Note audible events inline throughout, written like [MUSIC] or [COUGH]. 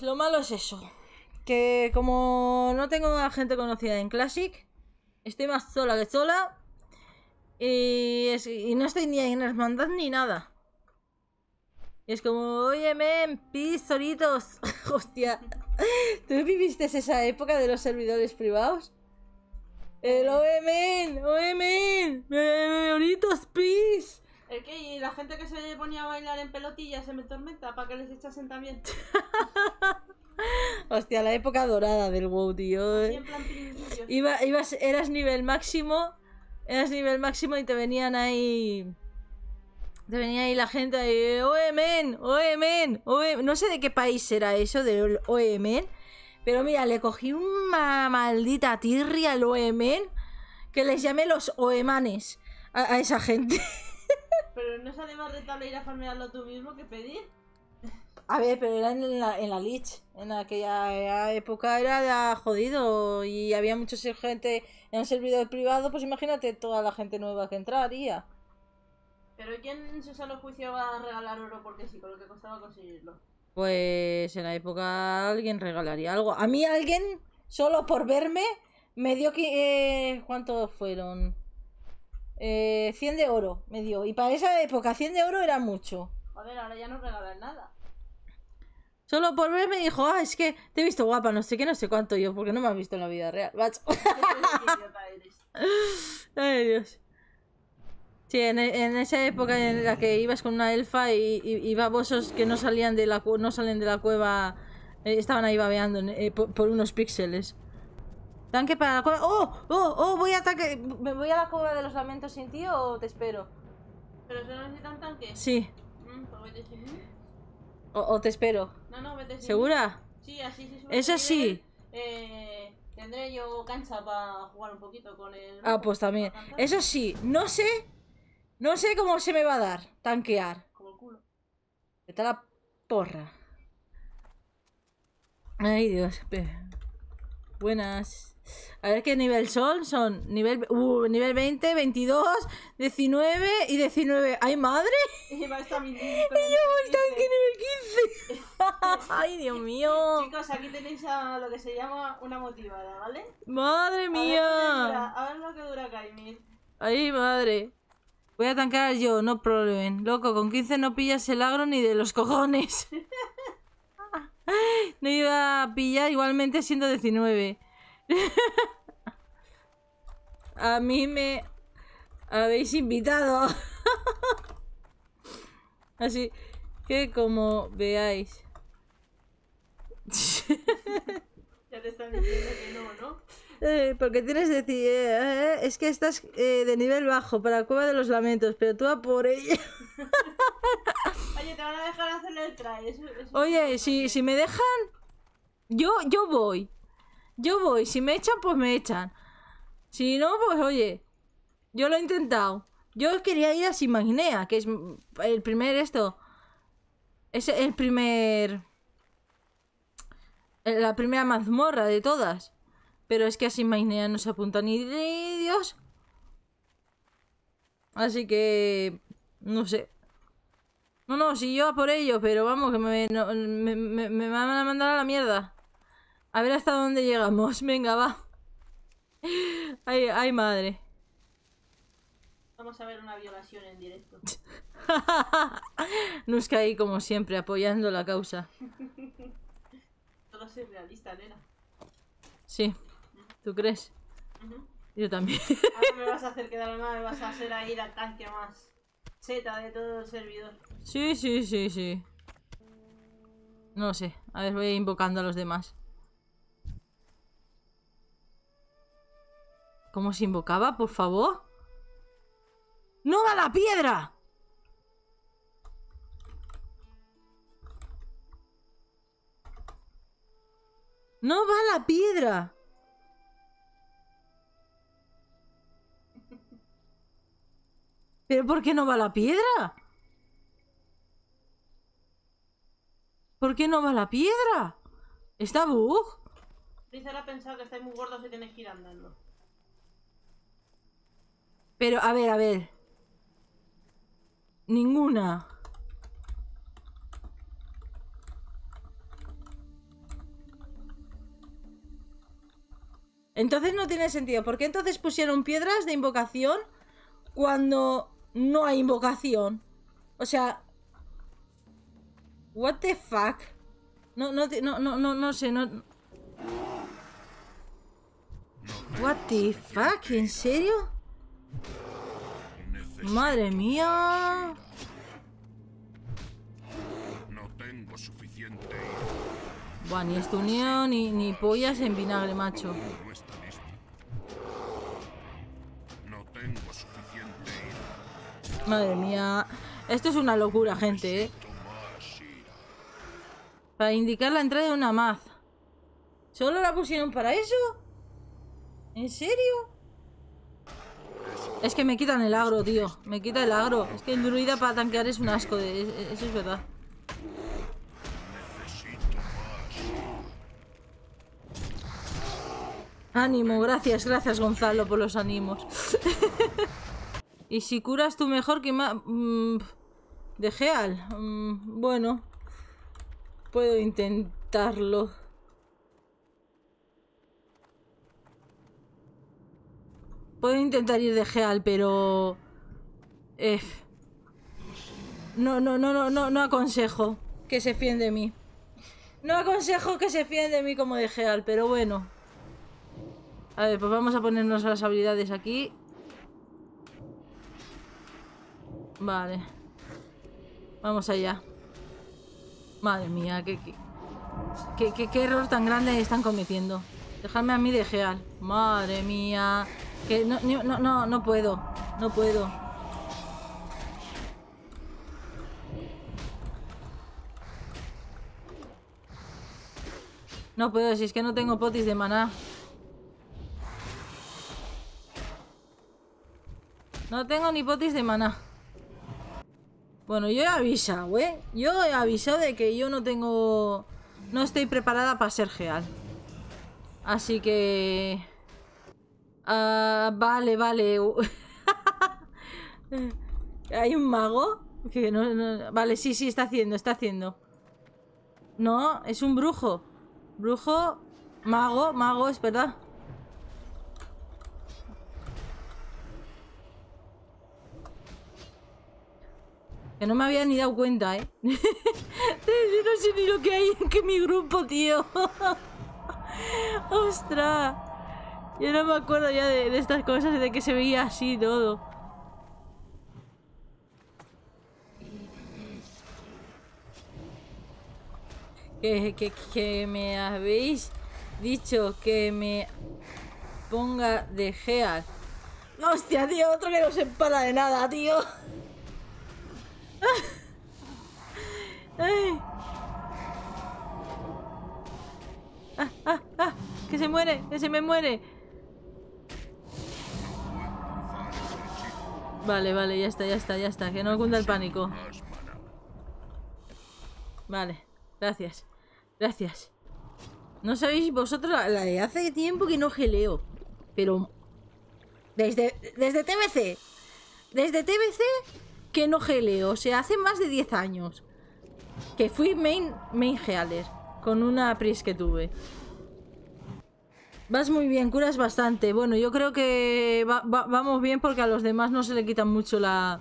Lo malo es eso. Que como no tengo a gente conocida en Classic, estoy más sola que sola. Y, es- no estoy ni en hermandad ni nada. Y es como, oye, men, pis solitos. Hostia. ¿Tú viviste esa época de los servidores privados? El oye, men, solitos, pis. ¿El qué? ¿Y la gente que se ponía a bailar en pelotillas en tormenta para que les echasen también? [LAUGHS] Hostia, la época dorada del WoW, tío. En plan. Iba, ibas, eras nivel máximo, eras nivel máximo y te venían ahí... Te venía ahí la gente ahí, oe men, oe men, oe-". No sé de qué país era eso, del oe men, pero mira, le cogí una maldita tirria al oe men, que les llamé los oemanes a, a esa gente. [LAUGHS] Pero no sale más rentable ir a farmearlo tú mismo que pedir. A ver, pero era en la, en la Lich. En aquella época era jodido y había mucha gente en el servidor privado. Pues imagínate toda la gente nueva que entraría. Pero ¿quién en su sano juicio va a regalar oro porque sí, con lo que costaba conseguirlo? Pues en la época alguien regalaría algo. A mí alguien, solo por verme, me dio que... eh, ¿Cuántos fueron? Eh, 100 de oro me dio. Y para esa época 100 de oro era mucho. Joder, ahora ya no regalan nada. Solo por verme dijo, ah, es que te he visto guapa, no sé qué, no sé cuánto yo, porque no me has visto en la vida real. macho. [LAUGHS] [LAUGHS] Ay, Dios. Sí, en, en esa época en la que ibas con una elfa y, y, y babosos que no salían de la no salen de la cueva eh, estaban ahí babeando eh, por, por unos píxeles. Tanque para la cueva. ¡Oh! ¡Oh! ¡Oh! Voy a ataque. ¿Me voy a la cueva de los lamentos sin ti o te espero? ¿Pero no necesitan tanques? Sí. Mm, pues vete sin mí. O, o te espero. No, no, vete sin mí. ¿Segura? Sí, así sí sube Eso de sí. nivel. Eh, tendré yo cancha para jugar un poquito con el. Ah, pues también. Eso sí, no sé. No sé cómo se me va a dar tanquear. Como el culo. Vete a la porra. Ay, Dios. Buenas. A ver qué nivel son. Son nivel, uh, nivel 20, 22, 19 y 19. ¡Ay, madre! Y va esta mi [LAUGHS] ¡Y yo tanque nivel 15! [LAUGHS] ¡Ay, Dios mío! Chicos, aquí tenéis a lo que se llama una motivada, ¿vale? ¡Madre mía! a ver lo que dura Kaimir. ¡Ay, madre! Voy a tancar yo, no problem. Loco, con 15 no pillas el agro ni de los cojones. [LAUGHS] No iba a pillar igualmente siendo 19. A mí me habéis invitado. Así que como veáis. Ya te están diciendo que no, ¿no? Eh, porque tienes que decir, eh, eh, es que estás eh, de nivel bajo para la cueva de los lamentos, pero tú a por ella. Oye, te van a dejar hacerle el try. Eso, eso Oye, si, si me dejan, yo, yo voy. Yo voy. Si me echan, pues me echan. Si no, pues oye, yo lo he intentado. Yo quería ir a Simagnea, que es el primer esto. Es el primer... La primera mazmorra de todas. Pero es que a Simagnea no se apunta ni, Dios. Así que... No sé. No, no, si yo a por ello, pero vamos, que me, no- me van a mandar a la mierda. A ver hasta dónde llegamos. [LAUGHS] Venga, va. Ay, ay, madre. Vamos a ver una violación en directo. [LAUGHS] Nuska ahí, como siempre, apoyando la causa. [LAUGHS] Todo es realista, nena. Sí. ¿Tú crees? Ujú. Yo también. Ahora me vas a hacer quedar mal, me vas a hacer ahí la tanque más Z de todo el servidor. Sí, sí, sí, sí. No lo sé. A ver, voy invocando a los demás. ¿Cómo se invocaba, por favor? ¡No va la piedra! ¡No va la piedra! ¿Pero por qué no va la piedra? ¿Por qué no va la piedra? ¿Está bug? Freezer ha pensado que estáis muy gordos y tenéis que ir andando. Pero, a ver, a ver. Ninguna. Entonces no tiene sentido. ¿Por qué entonces pusieron piedras de invocación cuando no hay invocación? O sea... What the fuck? No, no, no, no, no, no sé, no... What the fuck? ¿En serio? Madre mía. No tengo suficiente Buah, ni estuneo ni, ni pollas en vinagre, macho. No tengo suficiente. Madre mía. Esto es una locura, gente, ¿eh? Para indicar la entrada de una maz. ¿Solo la pusieron para eso? ¿En serio? Es que me quitan el agro, tío. Me quita el agro. Es que el druida para tanquear es un asco. de- es- eso es verdad. Ánimo, gracias, gracias Gonzalo por los ánimos. [LAUGHS] y si curas tú mejor que más... de Geal. Mm, bueno. Puedo intentarlo. Puedo intentar ir de Geal, pero... eh, no, no, no, no, no, no aconsejo que se fíen de mí. No aconsejo que se fíen de mí como de Geal, pero bueno. A ver, pues vamos a ponernos las habilidades aquí. Vale. Vamos allá. Madre mía, qué, qué, qué, qué- error tan grande están cometiendo. Dejadme a mí de Geal. Madre mía. Que no, no, no, no puedo. No puedo. No puedo, si es que no tengo potis de maná. No tengo ni potis de maná. Bueno, yo he avisado, ¿eh? Yo he avisado de que yo no tengo... No estoy preparada para ser geal. Así que... Ah, vale, vale. [LAUGHS] ¿Hay un mago? Que no- no- Vale, sí, sí, está haciendo, está haciendo. No, es un brujo. Brujo, mago, mago, es verdad. Que no me había ni dado cuenta, ¿eh? Yo [LAUGHS] no sé ni lo que hay en que mi grupo, tío. [LAUGHS] ¡Ostras! Yo no me acuerdo ya de, estas cosas, de que se veía así todo. Que, que, me habéis dicho que me ponga de Gear. ¡Hostia, tío! Otro que no se empala de nada, tío. Ah, ah, ah, que se muere, que se me muere. Vale, vale, ya está, ya está, ya está. Que no cunda el pánico. Vale, gracias. Gracias. No sabéis vosotros la, la de hace tiempo que no geleo. Pero. Desde, desde TBC. Desde TBC que no geleo. O sea, hace más de 10 años. Que fui main, main gealer. Con una pris que tuve. Vas muy bien, curas bastante. Bueno, yo creo que va- va- vamos bien porque a los demás no se le quita mucho la,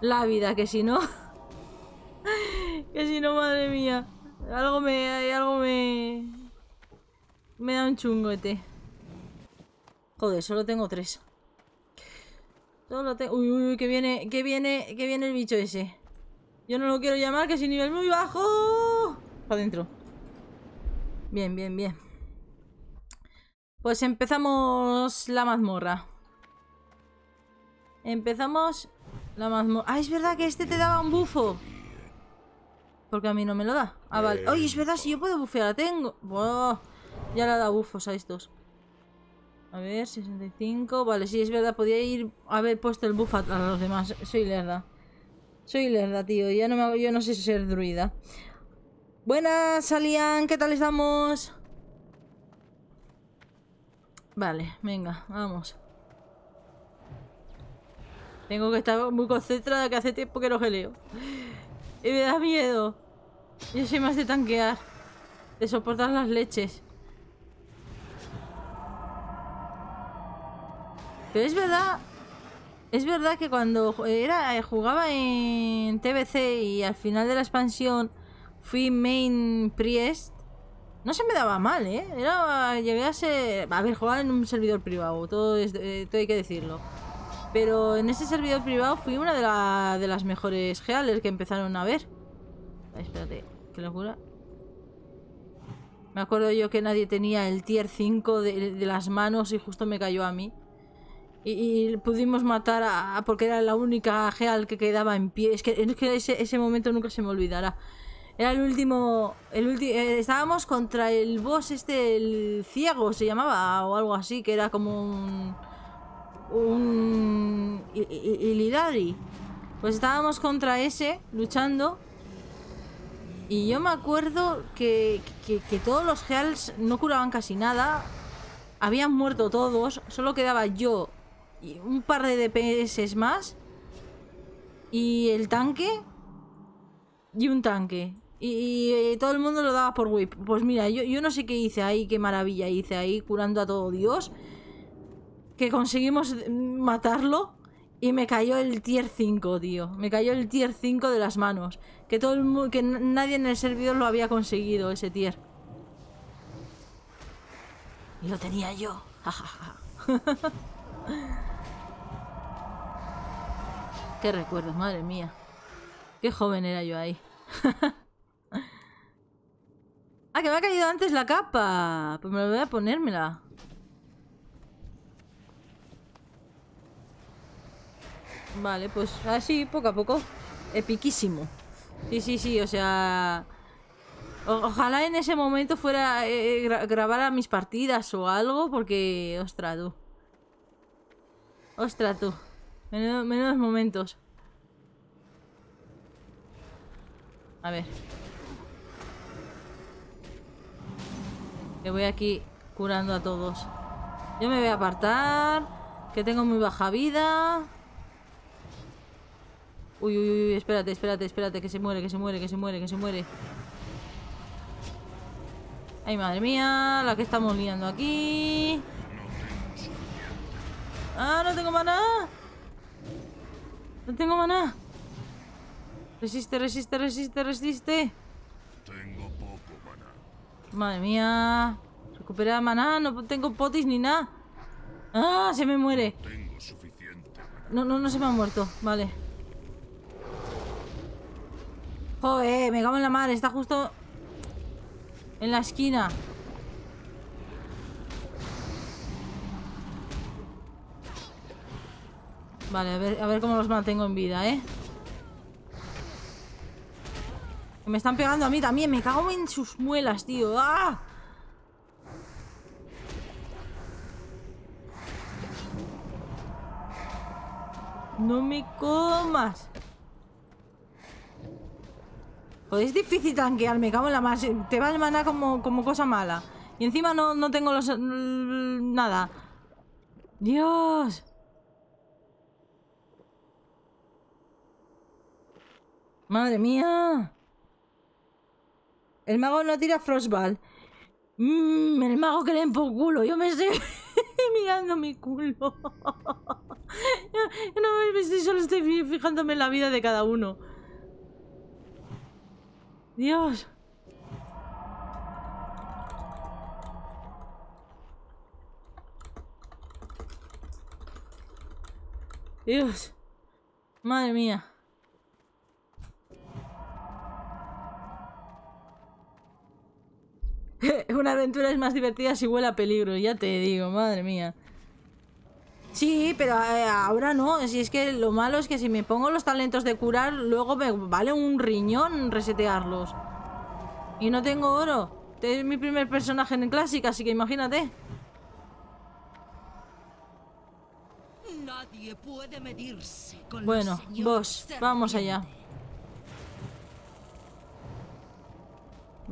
la vida. Que si no. [LAUGHS] Que si no, madre mía. Algo me. Algo me. Me da un chungote. Joder, solo tengo tres. Solo tengo. Uy, uy, uy, que viene. Que viene. Que viene el bicho ese. Yo no lo quiero llamar, que es un nivel muy bajo. Para adentro. Bien, bien, bien. Pues empezamos la mazmorra. Empezamos la mazmorra. Ah, es verdad que este te daba un bufo. Porque a mí no me lo da. Ah, vale. Oye, es verdad, si yo puedo bufear, tengo. Buah, ya le ha dado bufos a estos. A ver, 65. Vale, sí, es verdad, podía ir haber puesto el buff a, a los demás. Soy lerda. Soy lerda, tío. Ya no me hago- yo no sé ser druida. Buenas, Alian, ¿qué tal estamos? Vale, venga, vamos. Tengo que estar muy concentrada que hace tiempo que no geleo. Y me da miedo. Yo soy más de tanquear. De soportar las leches. Pero es verdad. Es verdad que cuando era eh, jugaba en TBC y al final de la expansión fui main priest, no se me daba mal, ¿eh? Era, llegué a ser... A ver, jugaba en un servidor privado, todo, es- eh, hay que decirlo. Pero en ese servidor privado fui una de, la- de las mejores geales que empezaron a ver. Ay, espérate, qué locura. Me acuerdo yo que nadie tenía el tier 5 de, las manos y justo me cayó a mí. Y, pudimos matar a, porque era la única Geal que quedaba en pie. Es que, es que ese, ese momento nunca se me olvidará. Era el último. El ulti- eh, estábamos contra el boss este, el ciego se llamaba, o algo así, que era como un. Un. I- I- Illidari. Pues estábamos contra ese, luchando. Y yo me acuerdo que, que, todos los Geals no curaban casi nada. Habían muerto todos. Solo quedaba yo y un par de DPS más. Y el tanque. Y un tanque. Y, todo el mundo lo daba por whip. Pues mira, yo, yo no sé qué hice ahí, qué maravilla hice ahí, curando a todo Dios. Que conseguimos matarlo. Y me cayó el tier 5, tío. Me cayó el tier 5 de las manos. Que todo el que nadie en el servidor lo había conseguido, ese tier. Y lo tenía yo. [LAUGHS] Qué recuerdos, madre mía. Qué joven era yo ahí. [LAUGHS] ah, que me ha caído antes la capa. Pues me lo voy a ponérmela. Vale, pues así, poco a poco. Epiquísimo. Sí, sí, sí, o sea... ojalá en ese momento fuera eh, gra- grabara mis partidas o algo, porque... Ostras, tú. Ostras, tú. Menudo- menudos momentos. A ver. Que voy aquí curando a todos. Yo me voy a apartar. Que tengo muy baja vida. Uy, uy, uy, espérate, espérate, espérate, que se muere, que se muere, que se muere, que se muere. Ay, madre mía, la que estamos liando aquí. Ah, no tengo maná. No tengo maná. Resiste, resiste, resiste, resiste. Madre mía. Recupera maná, no tengo potis ni nada. Ah, se me muere. No, no, no se me ha muerto. Vale. Joder, me cago en la madre. Está justo en la esquina. Vale, a ver, a ver cómo los mantengo en vida, ¿eh? Me están pegando a mí también. Me cago en sus muelas, tío. ¡Ah! No me comas. Pues es difícil tanquear, me cago en la más. Te va el maná como, como cosa mala. Y encima no, no tengo los... nada. Dios. Madre mía. El mago no tira Frostball. Mmm, el mago que le por culo. Yo me estoy [LAUGHS] mirando mi culo. [LAUGHS] No me estoy, solo estoy fi- fijándome en la vida de cada uno. Dios. Dios. Madre mía. [LAUGHS] Una aventura es más divertida si huele a peligro, ya te digo, madre mía. Sí, pero eh, ahora no. Si es que lo malo es que si me pongo los talentos de curar, luego me vale un riñón resetearlos. Y no tengo oro. Este Es mi primer personaje en clásica, así que imagínate. Nadie puede medirse con Bueno, vos, vamos allá.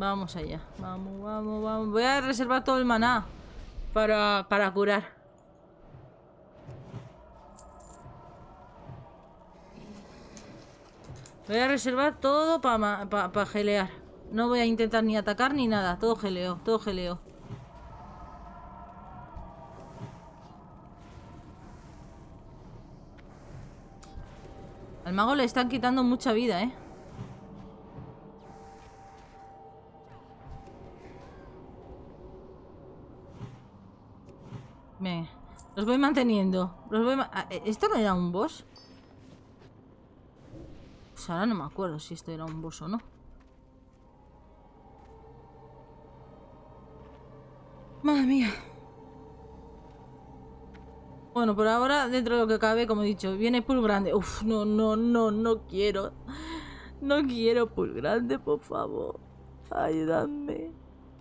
Vamos allá. Vamos, vamos, vamos. Voy a reservar todo el maná para, para curar. Voy a reservar todo para pa, gelear. No voy a intentar ni atacar ni nada. Todo geleo, todo geleo. Al mago le están quitando mucha vida, ¿eh? Venga. Los voy manteniendo. Los voy ah, eh, ¿Esto no era un boss? Pues ahora no me acuerdo si esto era un boss o no. Madre mía. Bueno, por ahora, dentro de lo que cabe, como he dicho, viene pool grande. Uf, no, no, no, no quiero. No quiero pool grande, por favor. Ayúdame.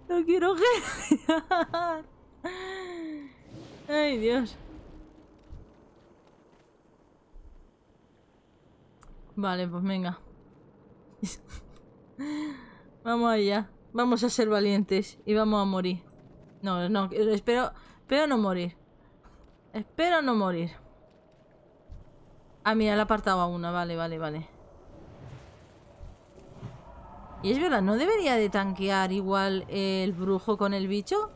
No quiero [LAUGHS] genial. Ay, Dios. Vale, pues venga. [LAUGHS] Vamos allá. Vamos a ser valientes y vamos a morir. No, no, espero, espero no morir. Espero no morir. Ah, mira, le he apartado a una. Vale, vale, vale. Y es verdad, ¿no debería de tanquear igual el brujo con el bicho?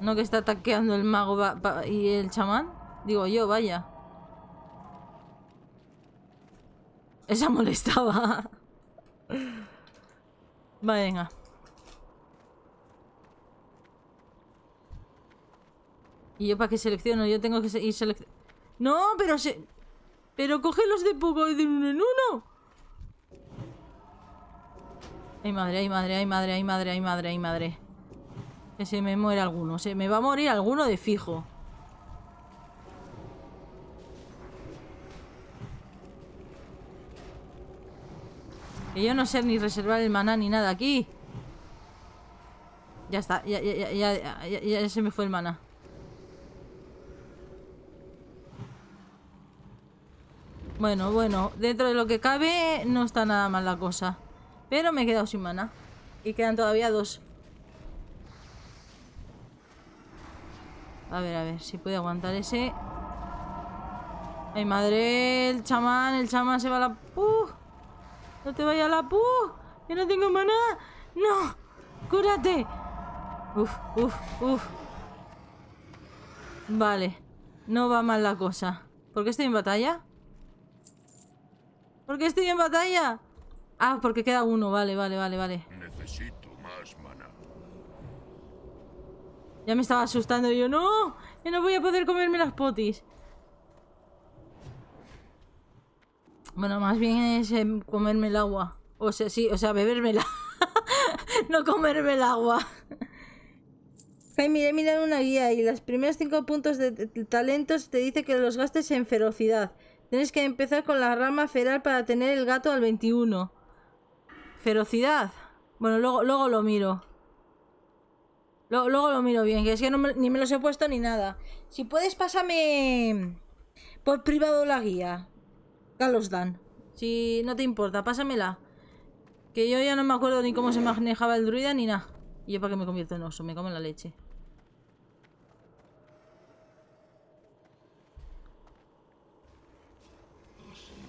¿No que está tanqueando el mago y el chamán? Digo yo, vaya. Esa molestaba. [LAUGHS] Venga. ¿Y yo para qué selecciono? Yo tengo que ir seleccionando... No, pero se... Pero cógelos de poco y de uno en uno. Ay madre, ay madre, ay madre, ay madre, ay madre, ay madre. Que se me muere alguno. Se me va a morir alguno de fijo. Que yo no sé ni reservar el maná ni nada aquí. Ya está, ya, ya, ya, ya, se me fue el maná. Bueno, bueno, dentro de lo que cabe no está nada mal la cosa. Pero me he quedado sin mana. Y quedan todavía dos. A ver, a ver, si puede aguantar ese. Ay, madre, el chamán, el chamán se va a la... ¡Puh! No te vayas a la... ¡Puh! ¡Que no tengo maná! ¡No! ¡Cúrate! Uf, uf, uf. Vale. No va mal la cosa. ¿Por qué estoy en batalla? ¿Por qué estoy en batalla? Ah, porque queda uno. Vale, vale, vale, vale. Necesito más maná. Ya me estaba asustando yo, no, que no voy a poder comerme las potis. Bueno, más bien es em, comerme el agua. O sea, sí, o sea, bebérmela. [LAUGHS] no comerme el agua. Ay, miré, miré una guía y los primeros cinco puntos de, de talentos te dice que los gastes en ferocidad. Tienes que empezar con la rama feral para tener el gato al 21. Ferocidad. Bueno, luego, luego lo miro. Luego lo miro bien, que es que no ni me los he puesto ni nada. Si puedes, pásame por privado la guía. Carlos Dan. Si no te importa, pásamela. Que yo ya no me acuerdo ni cómo se manejaba el druida ni nada. Y yo para qué me convierto en oso, me como la leche.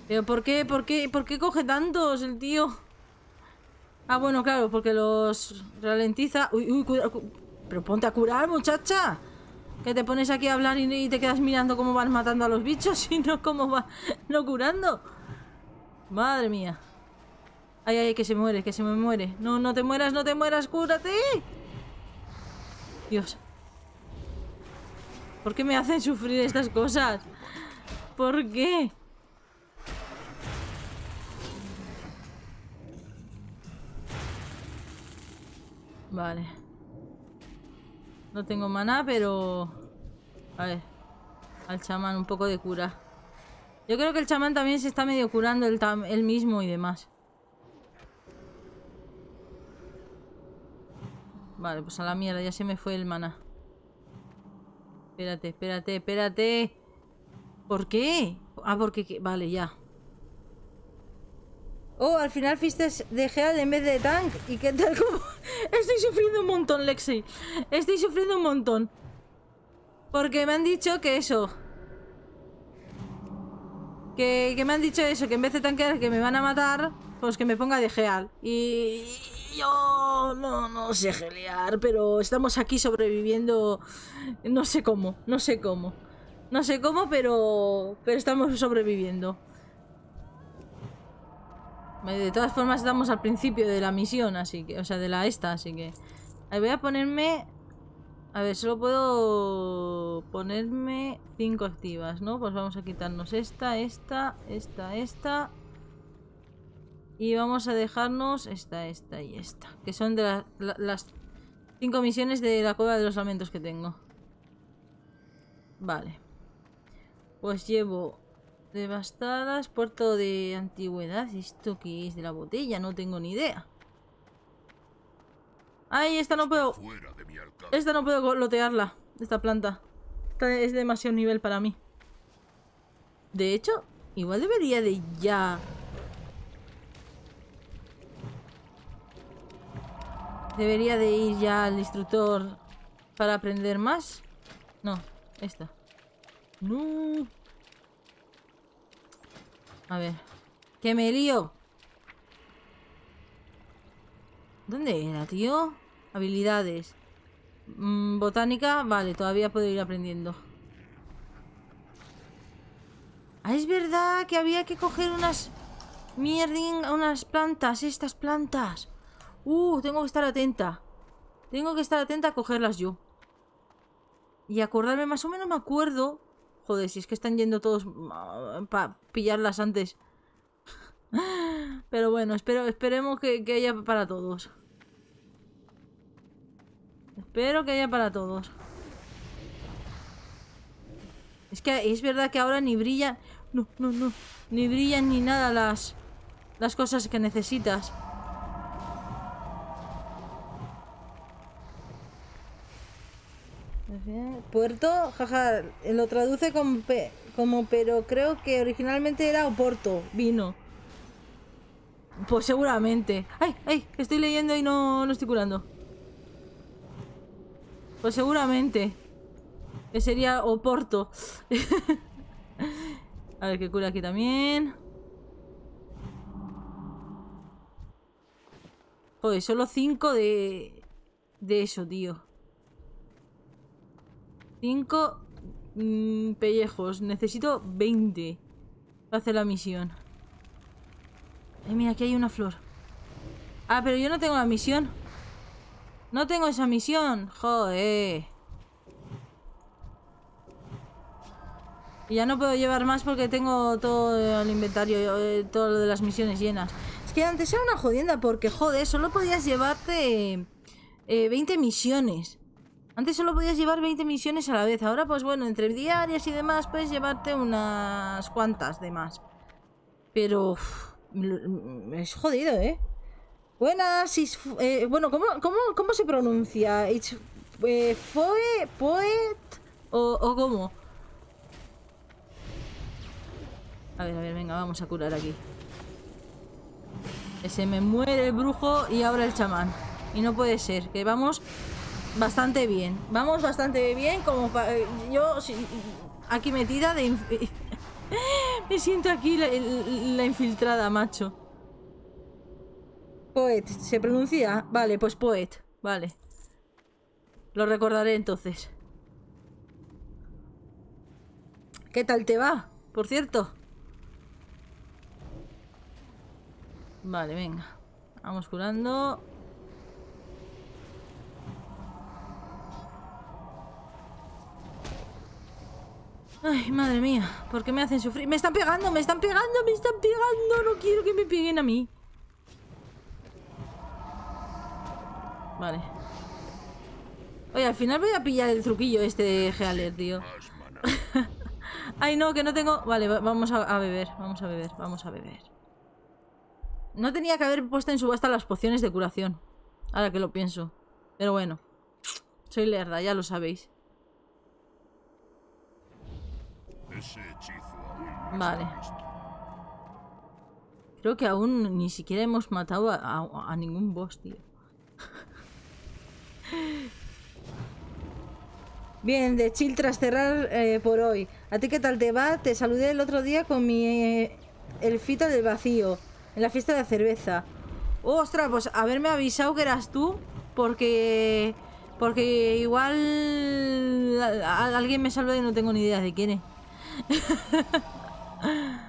Pero ¿por qué? ¿Por qué? ¿Por qué coge tantos el tío? Ah, bueno, claro, porque los ralentiza. Uy, uy, cuidado. cu- Pero ponte a curar, muchacha. Que te pones aquí a hablar y, te quedas mirando cómo van matando a los bichos [LAUGHS] y no cómo van no curando. Madre mía. Ay, ay, que se muere, que se me muere. No, no te mueras, no te mueras, cúrate. Dios. ¿Por qué me hacen sufrir estas cosas? ¿Por qué? Vale. No tengo maná, pero... A ver. Al chamán, un poco de cura. Yo creo que el chamán también se está medio curando él, mismo y demás. Vale, pues a la mierda, ya se me fue el maná. Espérate, espérate, espérate. ¿Por qué? Ah, porque... que- Vale, ya. Oh, al final fuiste de Geal en vez de Tank. ¿Y qué tal? [LAUGHS] Estoy sufriendo un montón, Lexi. Estoy sufriendo un montón. Porque me han dicho que eso. Que, me han dicho eso, que en vez de tanquear que me van a matar, pues que me ponga de Geal. Y yo no, no sé gelear, pero estamos aquí sobreviviendo. No sé cómo, no sé cómo. No sé cómo, pero, pero estamos sobreviviendo. Eh, De todas formas, estamos al principio de la misión, así que, o sea, de la esta, así que. A ver, voy a ponerme. A ver, solo puedo ponerme cinco activas, ¿no? Pues vamos a quitarnos esta, esta, esta, esta. Y vamos a dejarnos esta, esta y esta. Que son de la- la- las cinco misiones de la cueva de los lamentos que tengo. Vale. Pues llevo devastadas, puerto de antigüedad. ¿Esto qué es de la botella? No tengo ni idea. Ay, esta no puedo. Esta no puedo lotearla. Esta planta. Esta es demasiado nivel para mí. De hecho, igual debería de ya. Debería de ir ya al instructor para aprender más. No, esta. No. A ver. ¡Que me lío! ¿Dónde era, tío? Habilidades. Mm, botánica, vale, todavía puedo ir aprendiendo. Ah, es verdad que había que coger unas mierding, unas plantas, estas plantas. Uh, tengo que estar atenta. Tengo que estar atenta a cogerlas yo. Y acordarme, más o menos me acuerdo. Joder, si es que están yendo todos para pillarlas antes. Pero bueno, espero, esperemos que, que haya para todos. Espero que haya para todos. Es que es verdad que ahora ni brillan. No, no, no. Ni brillan ni nada las. Las cosas que necesitas. Puerto, jaja, lo traduce como, como pero creo que originalmente era Oporto, vino. Pues seguramente. ¡Ay, ay! Estoy leyendo y no, no estoy curando. Pues seguramente. Que sería Oporto. [LAUGHS] A ver qué cura aquí también. Joder, solo 5 de. de eso, tío. 5 pellejos. Necesito 20 para hacer la misión. Mira, aquí hay una flor. Ah, pero yo no tengo la misión. No tengo esa misión. Joder. Y ya no puedo llevar más porque tengo todo el inventario, eh, todo lo de las misiones llenas. Es que antes era una jodienda porque, joder, solo podías llevarte eh, 20 misiones. Antes solo podías llevar 20 misiones a la vez. Ahora, pues bueno, entre diarias y demás, puedes llevarte unas cuantas de más. Pero lo- es jodido, ¿eh? Buenas, is- eh, bueno, ¿cómo, cómo, cómo se pronuncia? Eh, ¿Foe, poet o, o cómo? A ver, a ver, venga, vamos a curar aquí. Que se me muere el brujo y ahora el chamán. Y no puede ser, que vamos bastante bien. Vamos bastante bien como eh, yo aquí metida de... [LAUGHS] me siento aquí la, la infiltrada, macho. Poet, ¿se pronuncia? Vale, pues poet, vale. Lo recordaré entonces. ¿Qué tal te va? Por cierto. Vale, venga. Vamos curando. Ay, madre mía, ¿por qué me hacen sufrir? ¡Me están pegando! ¡Me están pegando! ¡Me están pegando! No quiero que me peguen a mí. Vale. Oye, al final voy a pillar el truquillo este de Gealer, tío. [LAUGHS] Ay, no, que no tengo... Vale, va- vamos a, a beber, vamos a beber, vamos a beber. No tenía que haber puesto en subasta las pociones de curación. Ahora que lo pienso. Pero bueno. Soy lerda, ya lo sabéis. Ese hechizo aún no Vale. está listo. Creo que aún ni siquiera hemos matado a, a- a ningún boss, tío. [LAUGHS] Bien, de chill tras cerrar eh, por hoy. ¿A ti qué tal te va? Te saludé el otro día con mi eh, elfito del vacío, en la fiesta de cerveza. Ostras, pues haberme avisado que eras tú, porque Porque igual alguien me salva y no tengo ni idea de quién es. [LAUGHS]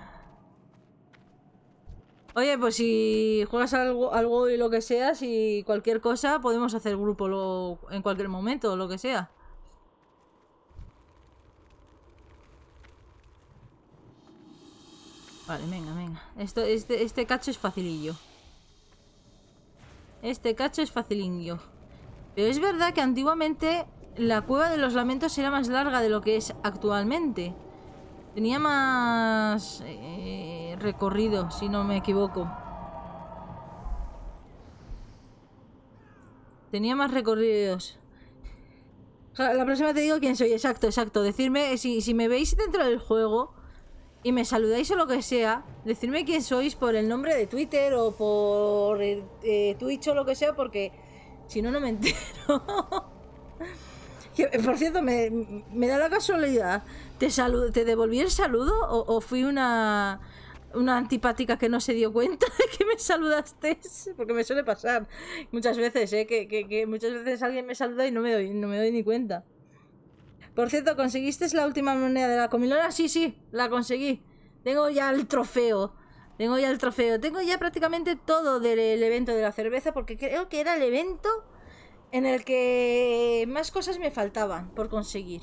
Oye, pues si juegas algo, y lo que sea, si cualquier cosa, podemos hacer grupo en cualquier momento, lo que sea. Vale, venga, venga. Esto, este, este cacho es facilillo. Este cacho es facilillo. Pero es verdad que antiguamente la cueva de los lamentos era más larga de lo que es actualmente. Tenía más eh, recorrido, si no me equivoco. Tenía más recorridos. La próxima te digo quién soy, exacto, exacto. Decirme, si, si me veis dentro del juego y me saludáis o lo que sea, decirme quién sois por el nombre de Twitter o por eh, Twitch o lo que sea, porque si no, no me entero. [LAUGHS] Por cierto, me, me da la casualidad. ¿Te, salu- ¿Te devolví el saludo o, fui una, una antipática que no se dio cuenta de que me saludaste? Porque me suele pasar muchas veces, ¿eh? Que, que- que muchas veces alguien me saluda y no me doy, no me doy ni cuenta. Por cierto, ¿conseguiste la última moneda de la comilona? Sí, sí, la conseguí. Tengo ya el trofeo. Tengo ya el trofeo. Tengo ya prácticamente todo del evento de la cerveza porque creo que era el evento en el que más cosas me faltaban por conseguir.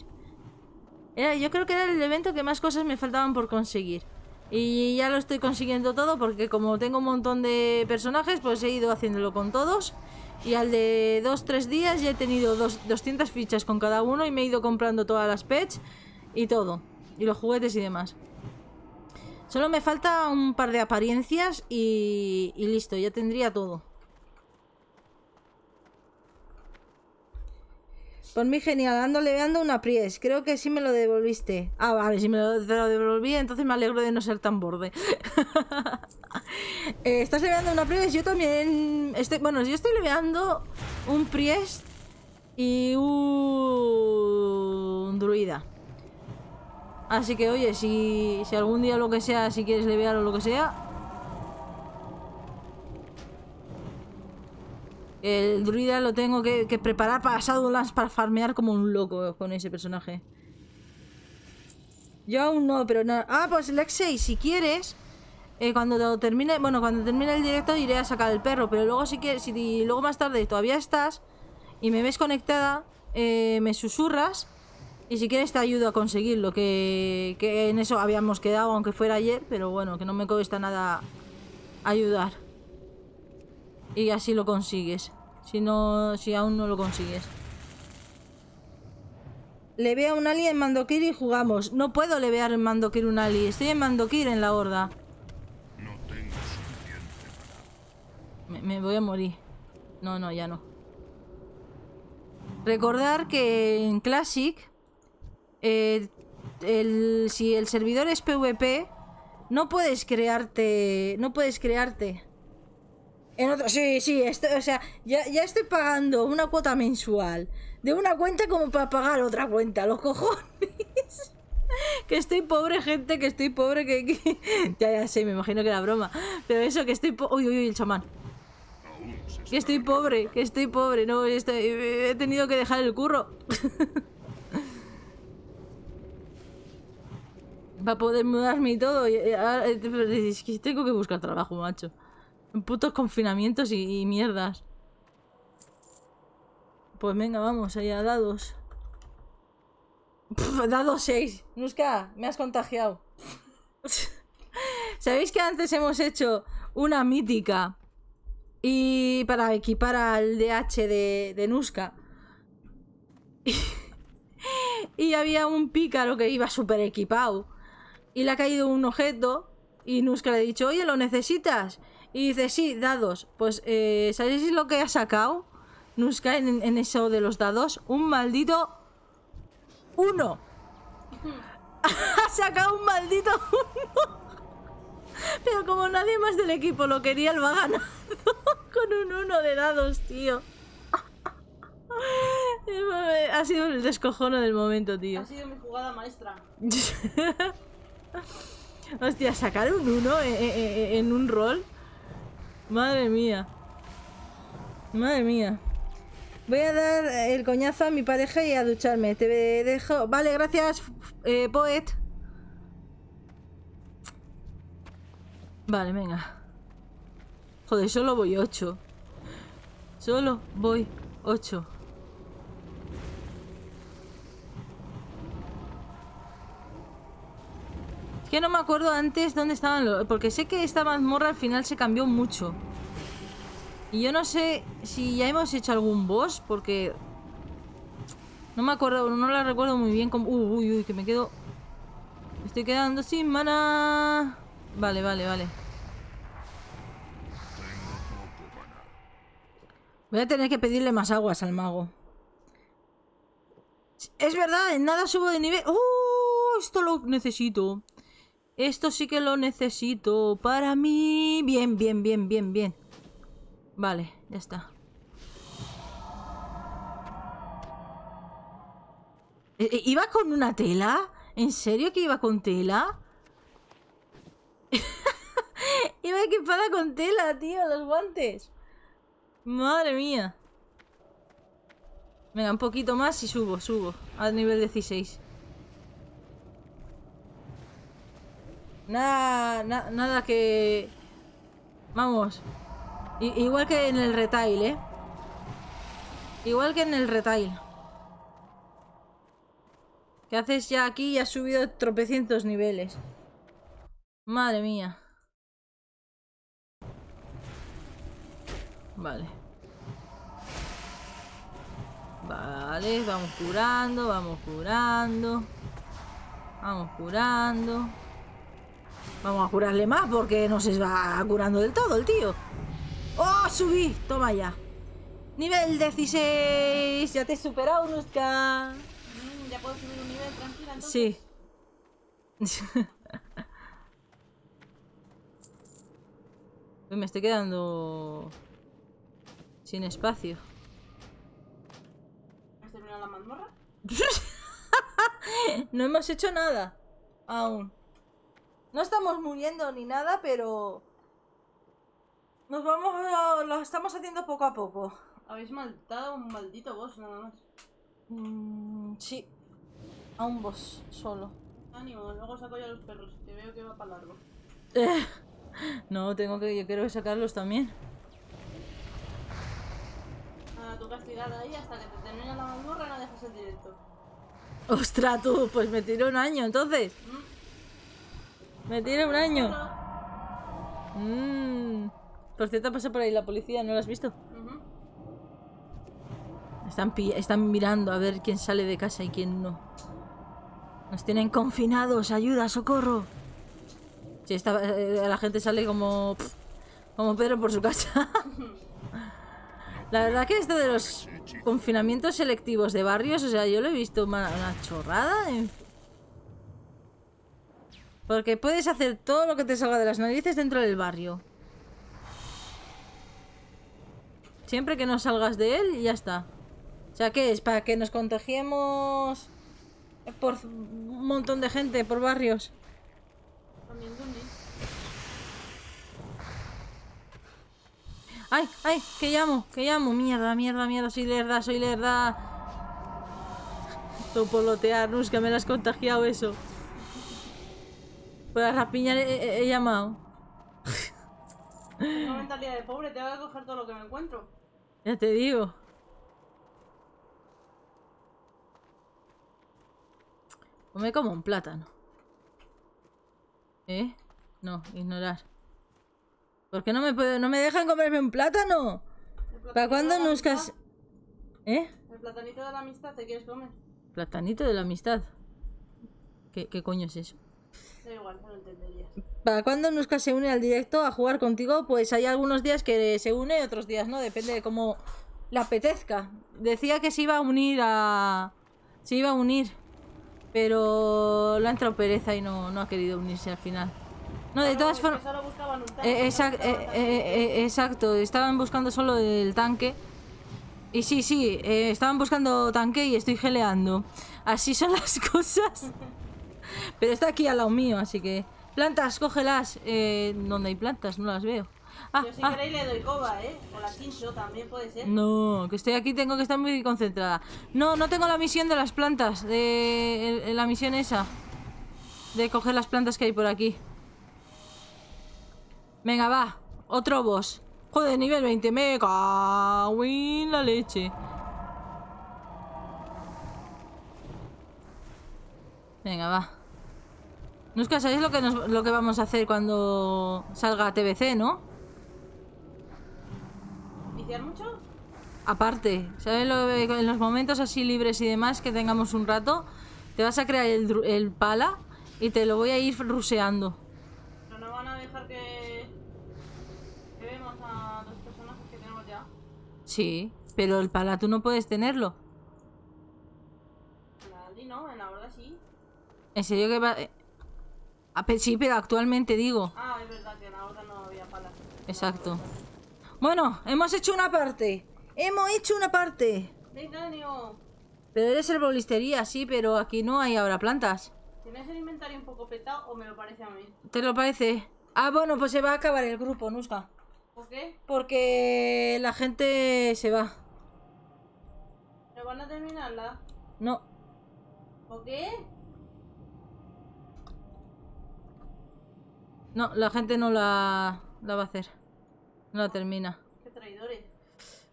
Era, yo creo que era el evento que más cosas me faltaban por conseguir. Y ya lo estoy consiguiendo todo porque como tengo un montón de personajes, pues he ido haciéndolo con todos. Y al de 2-3 días ya he tenido dos, 200 fichas con cada uno y me he ido comprando todas las pets y todo. Y los juguetes y demás. Solo me falta un par de apariencias y, y listo, ya tendría todo. Por mí genial, ando leveando una Pries. Creo que sí me lo devolviste. Ah, vale, si me lo devolví, entonces me alegro de no ser tan borde. [LAUGHS] Eh, ¿Estás leveando una Pries? Yo también estoy... Bueno, yo estoy leveando un Pries y un druida. Así que, oye, si, si algún día lo que sea, si quieres levear o lo que sea... El druida lo tengo que, preparar para Shadowlands para farmear como un loco con ese personaje. Yo aún no, pero no. Ah, pues Lexei, si quieres, eh, cuando termine, bueno, cuando termine el directo iré a sacar el perro, pero luego si quieres, si luego más tarde todavía estás y me ves conectada, eh, me susurras y si quieres te ayudo a conseguirlo, que, que en eso habíamos quedado, aunque fuera ayer, pero bueno, que no me cuesta nada ayudar. Y así lo consigues. Si no, si aún no lo consigues. Le veo a un ali en Mandokir y jugamos. No puedo levear en Mandokir un ali. Estoy en Mandokir en la horda. No tengo suficiente Me, me voy a morir. No, no, ya no. Recordar que en Classic, eh, el- si el servidor es PvP, no puedes crearte. No puedes crearte. En otro, sí, sí, esto- o sea, ya, ya estoy pagando una cuota mensual de una cuenta como para pagar otra cuenta, los cojones. [LAUGHS] que estoy pobre, gente, que estoy pobre, que, [LAUGHS] ya, ya sé, me imagino que era broma. Pero eso, que estoy po- Uy, uy, uy, el chamán. Que estoy pobre, que estoy pobre, no, estoy- he tenido que dejar el curro. [LAUGHS] Para poder mudarme y todo. que tengo que buscar trabajo, macho. Putos confinamientos y, y mierdas. Pues venga, vamos, allá, dados. Pff, dados 6. Nuska, me has contagiado. [LAUGHS] ¿Sabéis que antes hemos hecho una mítica? Y para equipar al DH de, de Nuska. [LAUGHS] y había un pícaro que iba súper equipado. Y le ha caído un objeto. Y Nuska le ha dicho, oye, ¿lo necesitas? Y dice, sí, dados. Pues, eh, ¿sabéis lo que ha sacado? Nuska en, en eso de los dados. Un maldito... Uno. [LAUGHS] ha sacado un maldito [LAUGHS] uno. Pero como nadie más del equipo lo quería, lo ha ganado [LAUGHS] con un uno de dados, tío. ha sido el descojono del momento, tío. Ha sido mi jugada maestra. Hostia, sacar un 1 en, un rol. Madre mía. Madre mía. Voy a dar el coñazo a mi pareja y a ducharme. Te dejo. Vale, gracias, eh, Poet. Vale, venga. Joder, solo voy 8. Solo voy 8. Que no me acuerdo antes dónde estaban los... Porque sé que esta mazmorra al final se cambió mucho. Y yo no sé si ya hemos hecho algún boss, porque... No me acuerdo, no la recuerdo muy bien como... Uy, uy, uy, que me quedo... Me estoy quedando sin mana. Vale, vale, vale. Voy a tener que pedirle más aguas al mago. Es verdad, en nada subo de nivel. ¡Oh! Esto lo necesito. Esto sí que lo necesito. Para mí. Bien, bien, bien, bien, bien. Vale, ya está. ¿E- e- ¿Iba con una tela? ¿En serio que iba con tela? [LAUGHS] iba equipada con tela, tío, los guantes. Madre mía. Venga, un poquito más y subo, subo. Al nivel 16. Nada, na- nada que... Vamos. Igual que en el retail, ¿eh? Igual que en el retail. Que haces ya aquí y has subido tropecientos niveles. Madre mía. Vale. Vale, vamos curando, vamos curando. Vamos curando. Vamos a curarle más porque no se va curando del todo el tío. ¡Oh, subí! Toma ya. Nivel 16. Ya te he superado, Nuska. Mm, ya puedo subir un nivel tranquila entonces. Sí. [LAUGHS] Uy, Me estoy quedando sin espacio. ¿Has terminado la mazmorra? [LAUGHS] No hemos hecho nada. Aún. No estamos muriendo ni nada, pero... Nos vamos... a- Lo estamos haciendo poco a poco. Habéis matado a un maldito boss nada más. Mm, sí. A un boss solo. Ánimo, luego saco ya los perros. Que veo que va para largo. Eh, [LAUGHS] No, tengo que... Yo quiero sacarlos también. Nada, tú castigar ahí hasta que te termine la mazmorra no dejes el directo. Ostras, tú, pues me tiró un año entonces. Me tiró un año. Mm. Por cierto, pasa por ahí la policía, ¿no lo has visto? Están, están mirando a ver quién sale de casa y quién no. Nos tienen confinados, ayuda, socorro. Sí, esta, eh, la gente sale como. como Pedro por su casa. [LAUGHS] la verdad que esto de los confinamientos selectivos de barrios, o sea, yo lo he visto una, una chorrada. en- Porque puedes hacer todo lo que te salga de las narices dentro del barrio. Siempre que no salgas de él ya está. O sea, ¿qué es? ¿Para que nos contagiemos por un montón de gente, por barrios? También. ¡Ay, ay! Que llamo, que llamo. Mierda, mierda, mierda. Soy lerda, soy lerda. Topolotear, Nus, que me la has contagiado eso. Por la rapiña he, he- llamado. Tengo mentalidad de pobre, tengo que coger todo lo que me encuentro. Ya te digo. Come como un plátano. ¿Eh? No, ignorar. ¿Por qué no me, puedo- no me dejan comerme un plátano? ¿Para cuándo nos cas... ¿Eh? El platanito de la amistad, ¿te quieres comer? Platanito de la amistad. ¿Qué, qué coño es eso? Da igual, no lo entenderías. ¿Para cuándo Nuska se une al directo a jugar contigo? Pues hay algunos días que se une, otros días no, depende de cómo le apetezca. Decía que se iba a unir a... Se iba a unir, pero le ha entrado pereza y no, no ha querido unirse al final. No, de todas Solo- formas... Eh, eh, eh, eh, exacto, estaban buscando solo el tanque. Y sí, sí, estaban buscando tanque y estoy geleando. Así son las [LAUGHS] cosas. Pero está aquí al lado mío, así que... Plantas, cógelas. Eh, ¿Dónde hay plantas? No las veo. ah, Yo si ah. queréis le doy coba, ¿eh? O la quincho también puede ser. No, que estoy aquí, tengo que estar muy concentrada. No, no tengo la misión de las plantas, de la misión esa. De coger las plantas que hay por aquí. Venga, va. Otro boss. Joder, nivel 20. Me cago en la leche. Venga, va. Nusca, ¿sabéis lo que, nos- lo que vamos a hacer cuando salga TBC, no? ¿Viciar mucho? Aparte, ¿sabes lo de- en los momentos así libres y demás que tengamos un rato? Te vas a crear el, el pala y te lo voy a ir ruseando. Pero no van a dejar que... Que vemos a los personajes que tenemos ya. Sí, pero el pala tú no puedes tenerlo. En la Aldi no, en la verdad sí. ¿En serio que va...? Ah, pe- sí, pero actualmente digo. Ah, es verdad que en la otra no había palas. Exacto. Bueno, hemos hecho una parte. Hemos hecho una parte. Venga, Neo. Pero eres el bolistería, sí, pero aquí no hay ahora plantas. ¿Tienes el inventario un poco petado o me lo parece a mí? ¿Te lo parece? Ah, bueno, pues se va a acabar el grupo, Nuska. ¿Por qué? Porque la gente se va. ¿No van a terminarla? No, ¿Por qué? No, la gente no la, la va a hacer. No la termina. Qué traidores.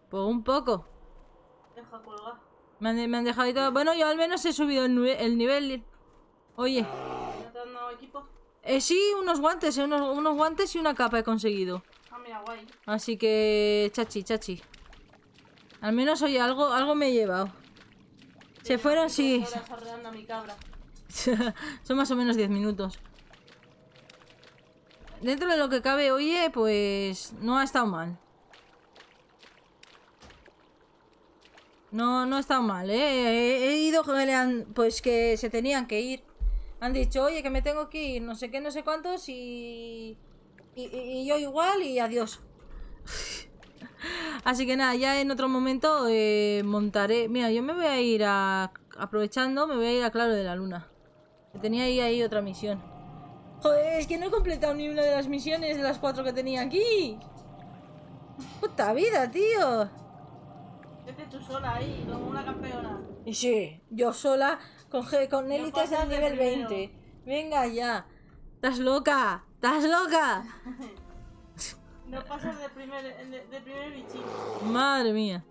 Pues un poco. Deja colgar. Me han, me han dejado y todo. Bueno, yo al menos he subido el, nivel. Oye, ¿No te han dado equipo? eh, sí, unos guantes, eh, unos, unos guantes y una capa he conseguido. Ah, mira, guay. Así que, chachi, chachi. Al menos, oye, algo, algo me he llevado. Se fueron, sí. A mi cabra. [LAUGHS] Son más o menos 10 minutos. Dentro de lo que cabe, oye, pues no ha estado mal. No, no ha estado mal, ¿eh? He, ido, pues que se tenían que ir. Han dicho, oye, que me tengo que ir, no sé qué, no sé cuántos, y, y, yo igual, y adiós. [LAUGHS] Así que nada, ya en otro momento eh, montaré. Mira, yo me voy a ir a. Aprovechando, me voy a ir a Claro de la Luna. Tenía ahí, ahí otra misión. Joder, es que no he completado ni una de las misiones de las cuatro que tenía aquí. Puta vida, tío. Vete tú sola ahí, como una campeona. Y sí, yo sola con, con élites del nivel primero. 20. Venga ya. Estás loca. Estás loca. No pasas de primer, de, de primer bichito. Madre mía.